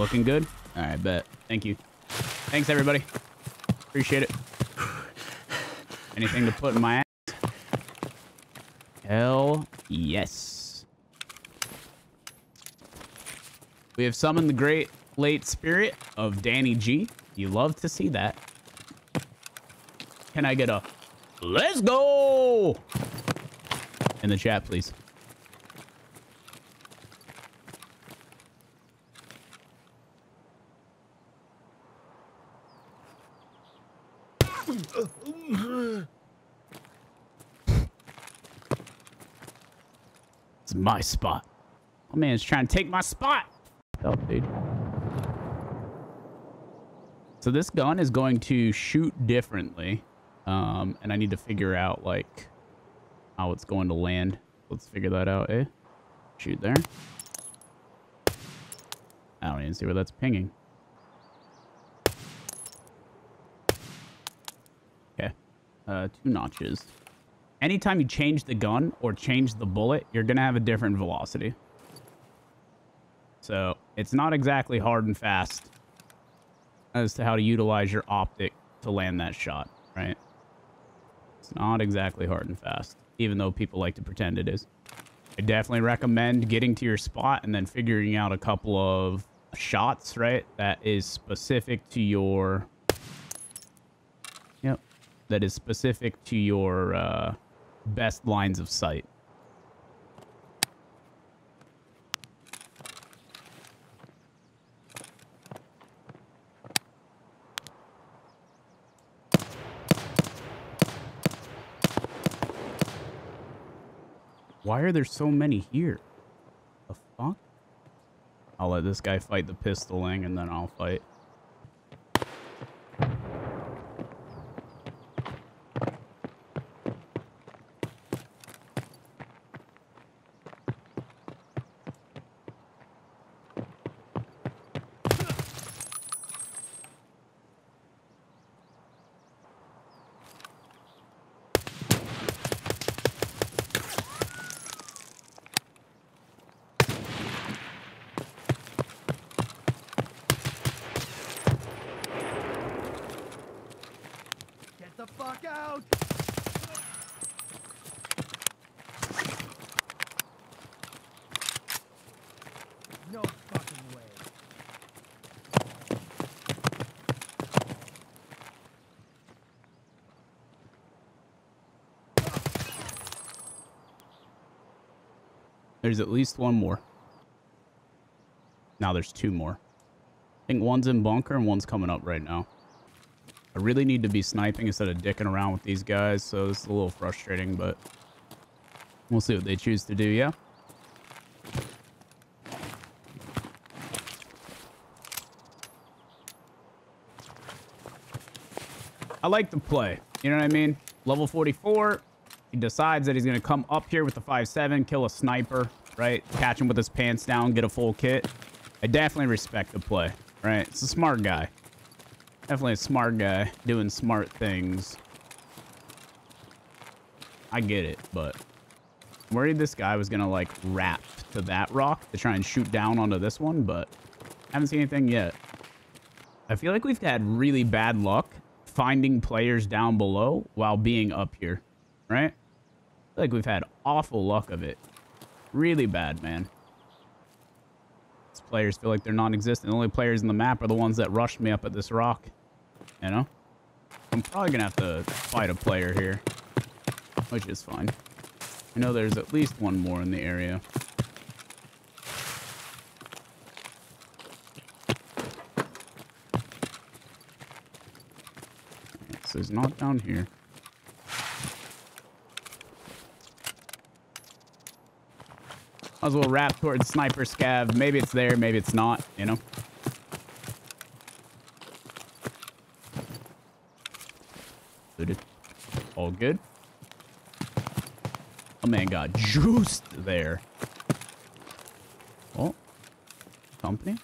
Looking good? All right, bet. Thank you. Thanks, everybody. Appreciate it. Anything to put in my ass? Hell yes. We have summoned the great late spirit of Danny G. You love to see that. Can I get a let's go in the chat, please? It's my spot. My man's trying to take my spot. Help, dude. So this gun is going to shoot differently. Um, and I need to figure out, like, how it's going to land. Let's figure that out, eh? Shoot there. I don't even see where that's pinging. Okay. Uh, two notches. Anytime you change the gun or change the bullet, you're going to have a different velocity. So it's not exactly hard and fast as to how to utilize your optic to land that shot, right? It's not exactly hard and fast, even though people like to pretend it is. I definitely recommend getting to your spot and then figuring out a couple of shots, right? That is specific to your... Yep. That is specific to your uh, best lines of sight. Why are there so many here? The fuck? I'll let this guy fight the pistoling and then I'll fight. Get the fuck out! No fucking way. There's at least one more. Now there's two more. I think one's in bunker and one's coming up right now. I really need to be sniping instead of dicking around with these guys, so it's a little frustrating, but we'll see what they choose to do, yeah? I like the play. You know what I mean? Level 44, he decides that he's going to come up here with the 5-7, kill a sniper, right? Catch him with his pants down, get a full kit. I definitely respect the play, right? It's a smart guy. Definitely a smart guy doing smart things. I get it, but worried this guy was going to, like, wrap to that rock to try and shoot down onto this one, but haven't seen anything yet. I feel like we've had really bad luck finding players down below while being up here, right? Like we've had awful luck of it. Really bad, man. These players feel like they're non-existent. The only players in the map are the ones that rushed me up at this rock. You know? I'm probably gonna have to fight a player here. Which is fine. I know there's at least one more in the area. So he's not down here. Might as well wrap towards sniper scav. Maybe it's there, maybe it's not, you know? All good. Oh man got juiced there. Oh. Company?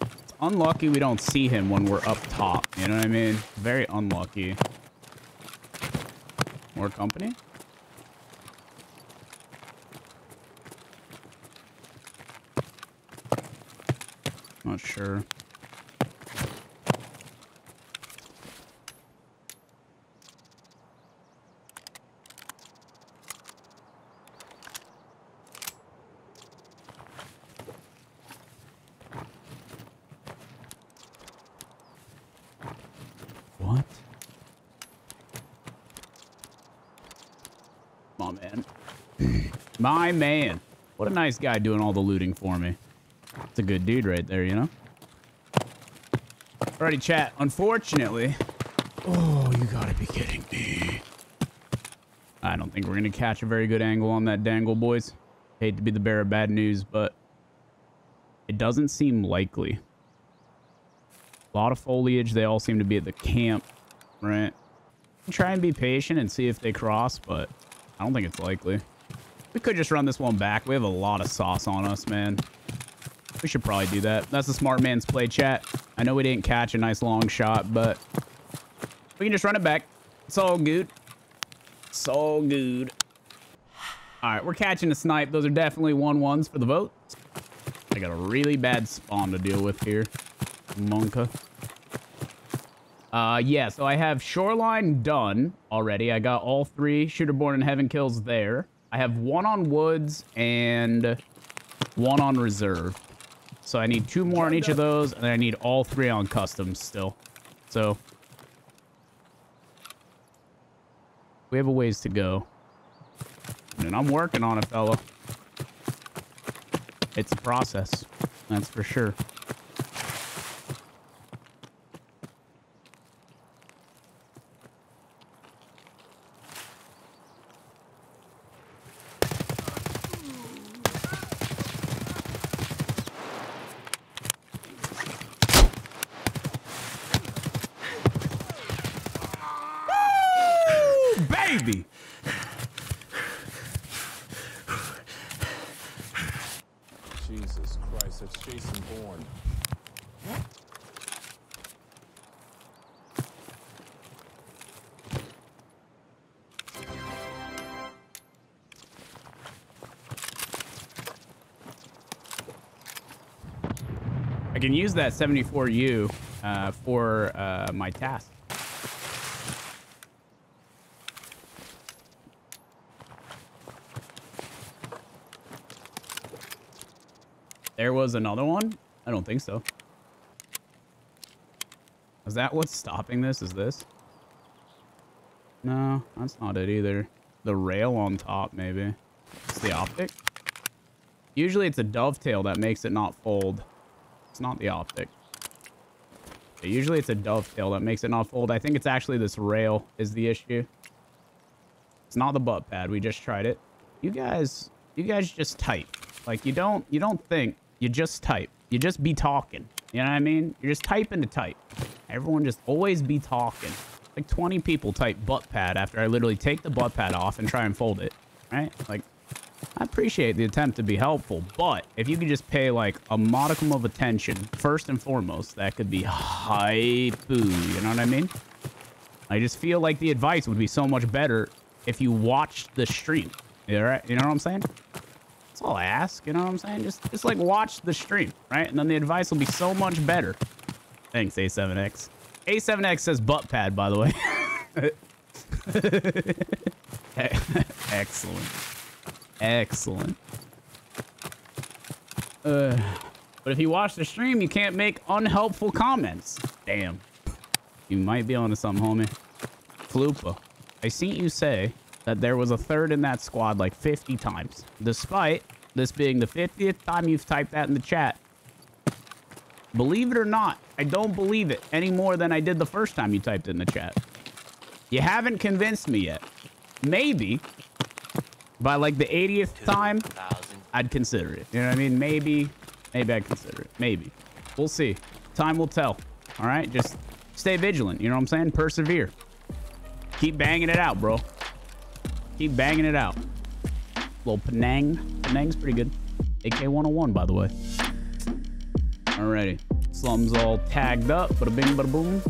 It's unlucky we don't see him when we're up top. You know what I mean? Very unlucky. More company? Not sure. What? My man. My man. What a nice guy doing all the looting for me. It's a good dude right there, you know? Alrighty, chat. Unfortunately... Oh, you gotta be kidding me. I don't think we're gonna catch a very good angle on that dangle, boys. Hate to be the bearer of bad news, but... It doesn't seem likely. A lot of foliage. They all seem to be at the camp, right? Try and be patient and see if they cross, but I don't think it's likely. We could just run this one back. We have a lot of sauce on us, man. We should probably do that. That's the smart man's play, chat. I know we didn't catch a nice long shot, but we can just run it back. It's all good. It's all good. All right, we're catching a snipe. Those are definitely one ones for the vote. I got a really bad spawn to deal with here. Monka. Uh, yeah, so I have Shoreline done already. I got all three Shooter Born in Heaven kills there. I have one on Woods and one on Reserve. So I need two more on each of those, and I need all three on Customs still. So we have a ways to go. And I'm working on it, fella. It's a process, that's for sure. Baby. Jesus Christ, that's Jason Bourne. I can use that 74U uh, for uh, my task. There was another one? I don't think so. Is that what's stopping this? Is this? No, that's not it either. The rail on top, maybe. It's the optic? Usually it's a dovetail that makes it not fold. It's not the optic. Usually it's a dovetail that makes it not fold. I think it's actually this rail is the issue. It's not the butt pad. We just tried it. You guys, you guys just type. Like you don't, you don't think. You just type. You just be talking. You know what I mean? You're just typing to type. Everyone just always be talking. Like 20 people type butt pad after I literally take the butt pad off and try and fold it. Right? Like, I appreciate the attempt to be helpful, but if you could just pay like a modicum of attention, first and foremost, that could be hype You know what I mean? I just feel like the advice would be so much better if you watched the stream. You know, you know what I'm saying? All I ask. You know what I'm saying? Just, just like watch the stream, right? And then the advice will be so much better. Thanks, A7X. A7X says butt pad, by the way. Excellent. Excellent. Uh, but if you watch the stream, you can't make unhelpful comments. Damn. You might be onto something, homie. Flupa. I seen you say that there was a third in that squad like 50 times. Despite this being the 50th time you've typed that in the chat. Believe it or not, I don't believe it any more than I did the first time you typed it in the chat. You haven't convinced me yet. Maybe by like the 80th time, I'd consider it. You know what I mean? Maybe, maybe I'd consider it. Maybe. We'll see. Time will tell. All right? Just stay vigilant. You know what I'm saying? Persevere. Keep banging it out, bro. Keep banging it out. Little Penang. Penang's pretty good. AK-101, by the way. Alrighty. Slums all tagged up. Bada bing, bada boom.